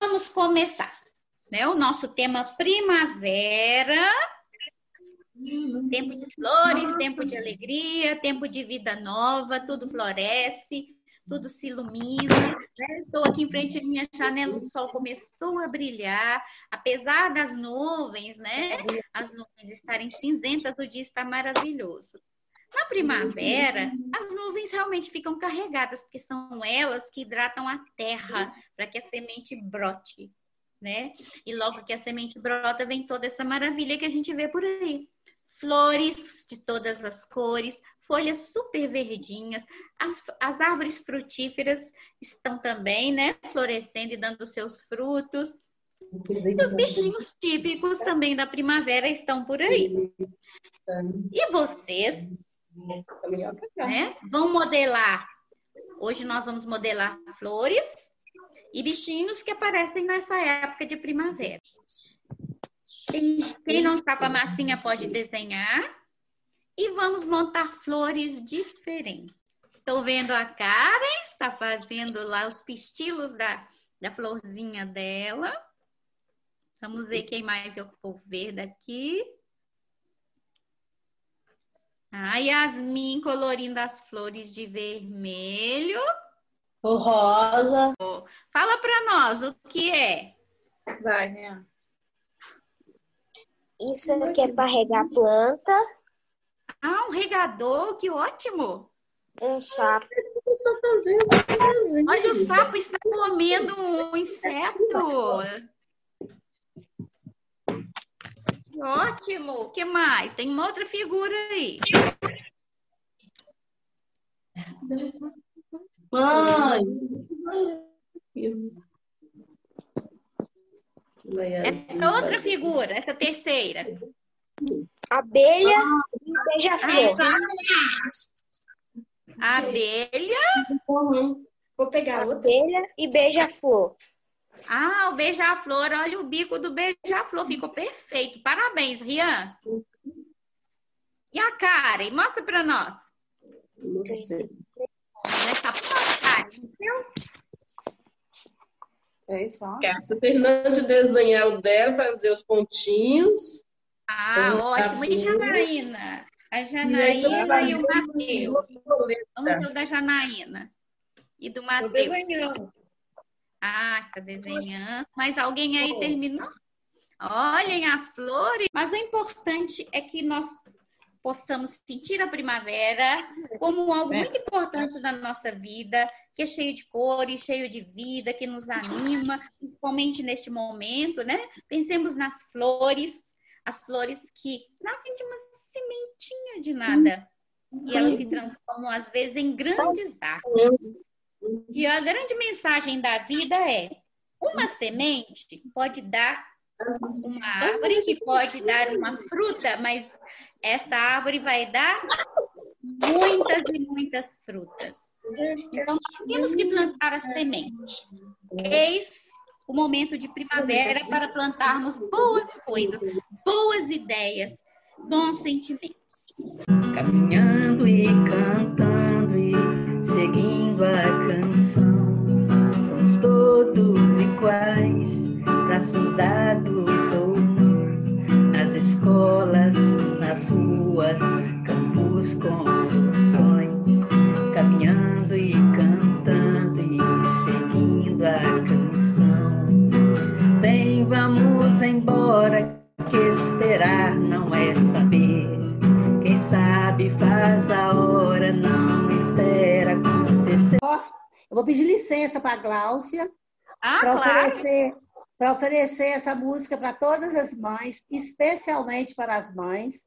vamos começar. Né? O nosso tema primavera. Tempo de flores, tempo de alegria, tempo de vida nova, tudo floresce, tudo se ilumina. Né? Estou aqui em frente à minha janela, o sol começou a brilhar, apesar das nuvens, né? As nuvens estarem cinzentas, o dia está maravilhoso. Na primavera, as nuvens realmente ficam carregadas, porque são elas que hidratam a terra para que a semente brote, né? E logo que a semente brota, vem toda essa maravilha que a gente vê por aí. Flores de todas as cores, folhas super verdinhas, as, as árvores frutíferas estão também, né? Florescendo e dando seus frutos. E os bichinhos típicos também da primavera estão por aí. E vocês né? Vão modelar. Hoje nós vamos modelar flores e bichinhos que aparecem nessa época de primavera. Quem não está com a massinha pode desenhar. E vamos montar flores diferentes. Estou vendo a Karen, está fazendo lá os pistilos da, da florzinha dela. Vamos ver quem mais eu vou ver daqui. A Yasmin colorindo as flores de vermelho. O rosa. Fala para nós o que é. Vai, né? Isso aqui é para regar planta. Ah, um regador, que ótimo! Um sapo. Olha, o sapo está comendo um inseto. Ótimo. O que mais? Tem uma outra figura aí. Mãe. Essa outra figura, essa terceira. Abelha e beija-flor. Abelha. Vou pegar outra. Abelha e beija-flor. Ah, o beija-flor, olha o bico do beija-flor, ficou perfeito. Parabéns, Rian. E a Karen, mostra para nós. Essa postagem, viu? É isso, de desenhar o dela, fazer os pontinhos. Ah, ótimo. E Janaína? A Janaína e o Matheus. Vamos ver o da Janaína. E do Matheus. desenhando. Ah, está desenhando. Mas alguém aí terminou? Olhem as flores. Mas o importante é que nós possamos sentir a primavera como algo muito importante na nossa vida, que é cheio de cores, cheio de vida, que nos anima, principalmente neste momento, né? Pensemos nas flores, as flores que nascem de uma sementinha de nada. E elas se transformam, às vezes, em grandes árvores. E a grande mensagem da vida é: uma semente pode dar uma árvore que pode dar uma fruta, mas esta árvore vai dar muitas e muitas frutas. Então, nós temos que plantar a semente. Eis o momento de primavera para plantarmos boas coisas, boas ideias, bons sentimentos. Caminhando e cantando seguindo a canção. Somos todos iguais, braços dados ou nas escolas, nas ruas, campos, construções, caminhando e cantando e seguindo a canção. Bem, vamos embora, que esperar não é saber. Eu vou pedir licença para a Gláucia Ah, para claro. oferecer, pra oferecer essa música para todas as mães, especialmente para as mães,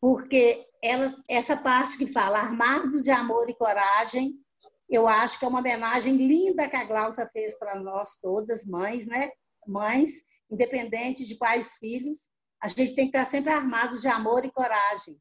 porque ela, essa parte que fala armados de amor e coragem, eu acho que é uma homenagem linda que a Gláucia fez para nós todas, mães, né? Mães, independente de pais, filhos, a gente tem que estar sempre armados de amor e coragem.